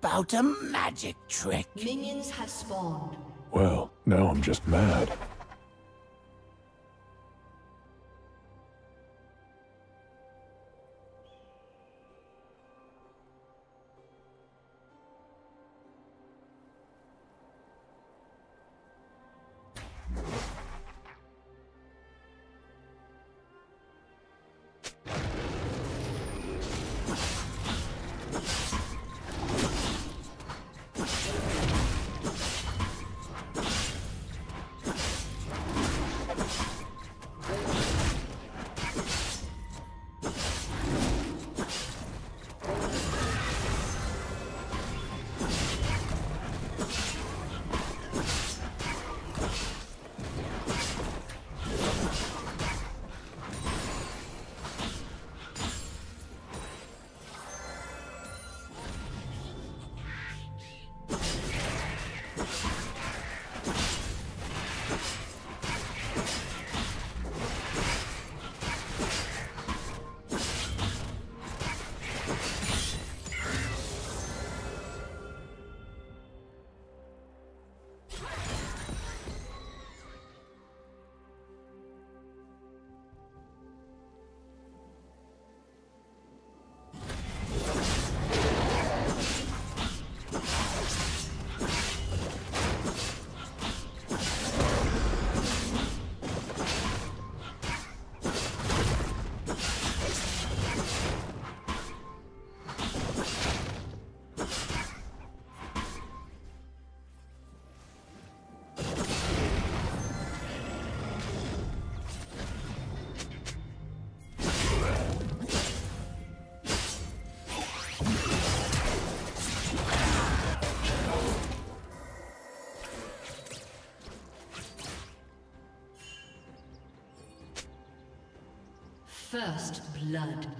about a magic trick? Minions have spawned. Well, now I'm just mad. First blood.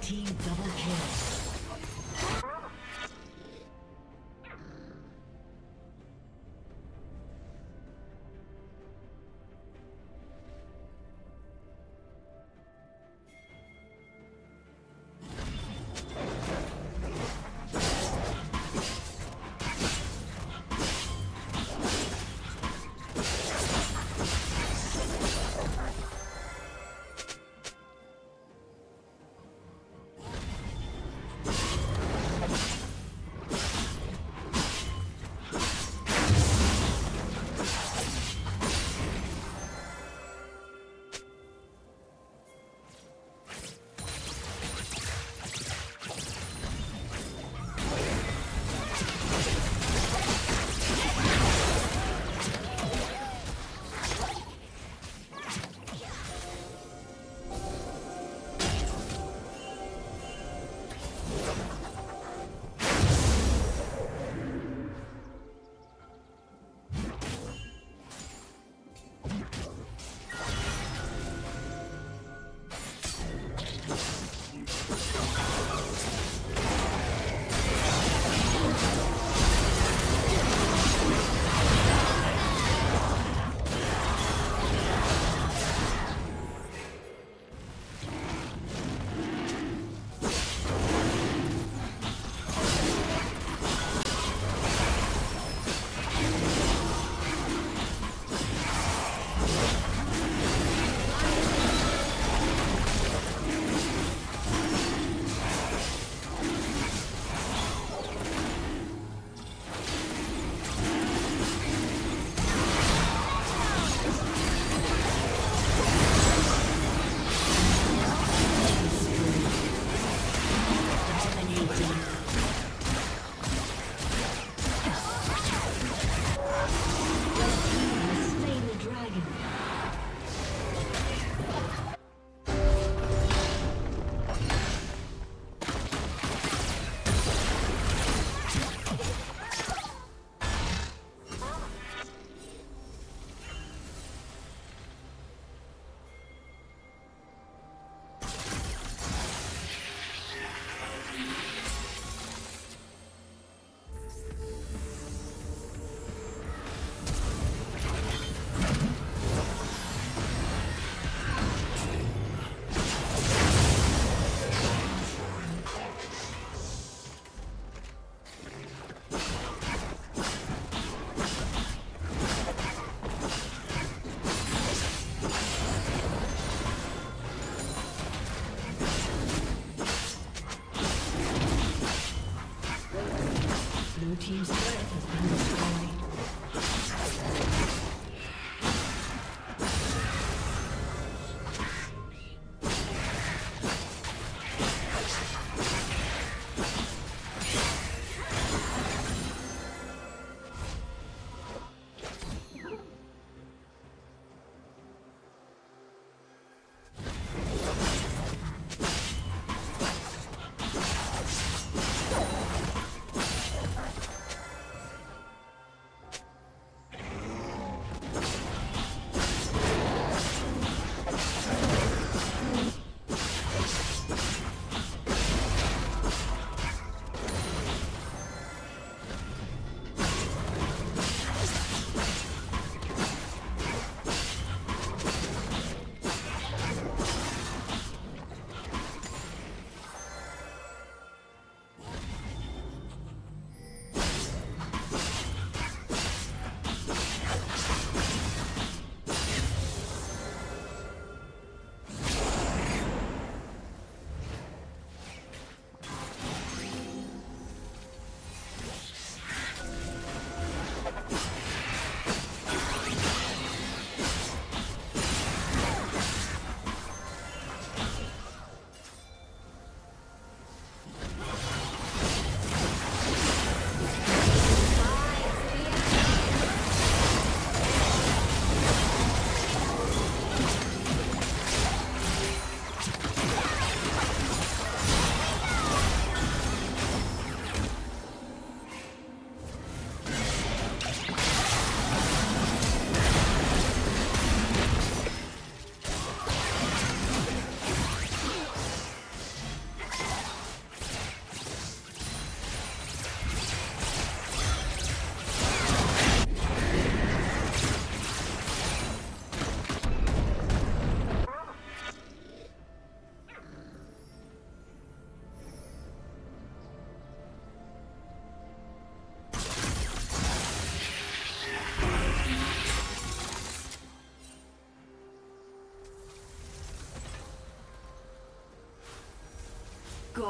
team double kill.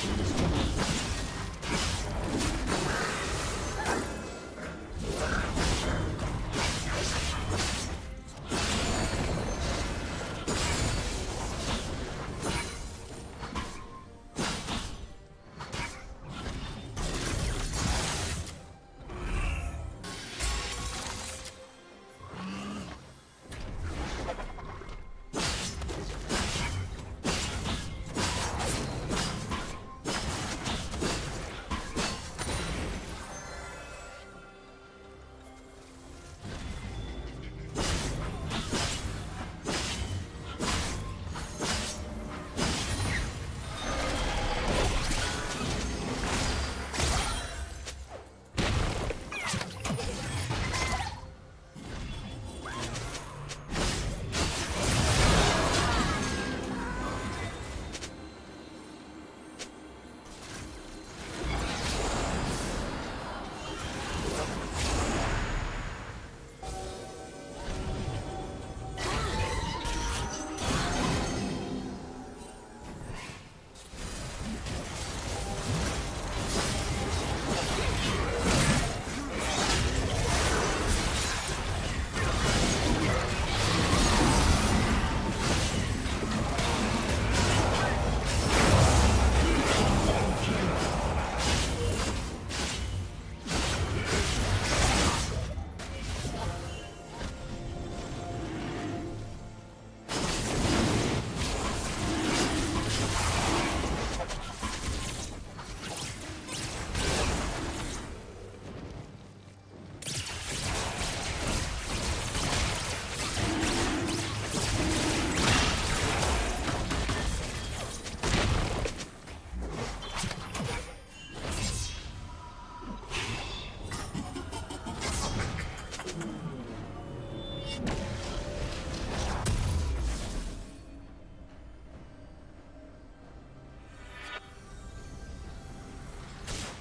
destroyed.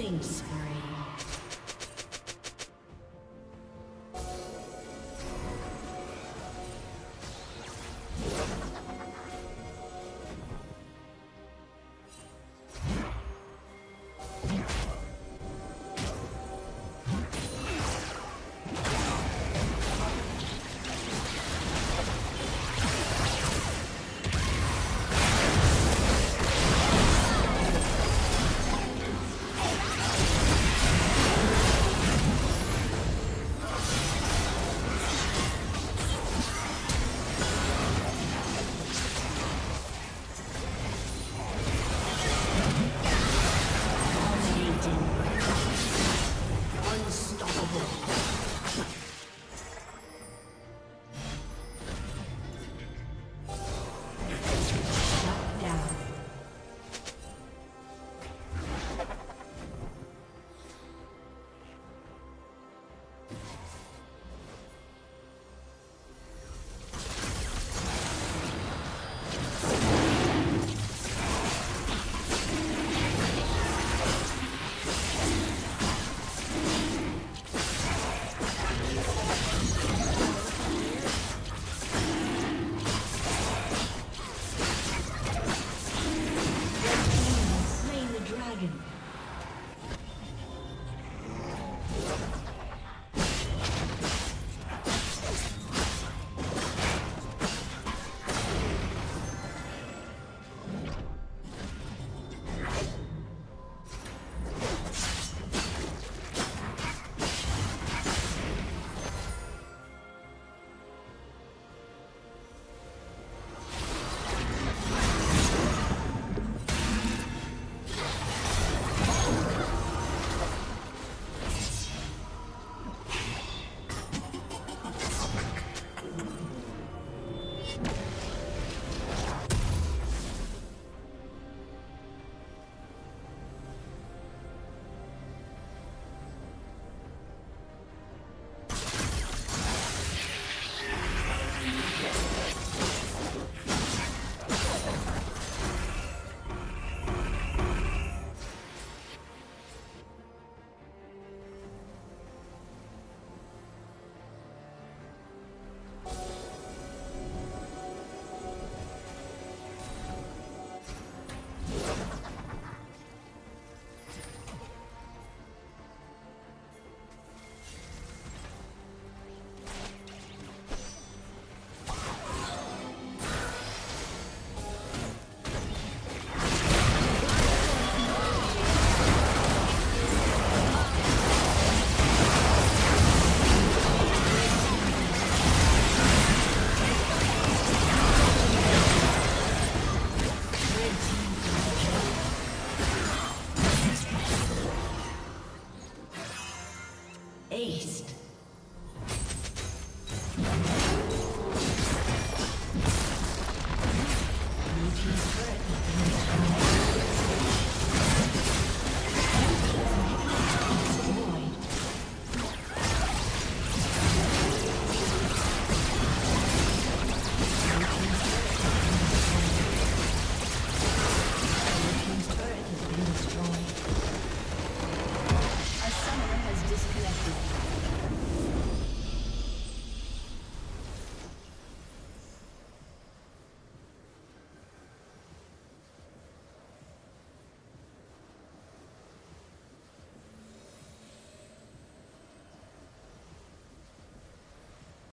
Killing spree. Aced.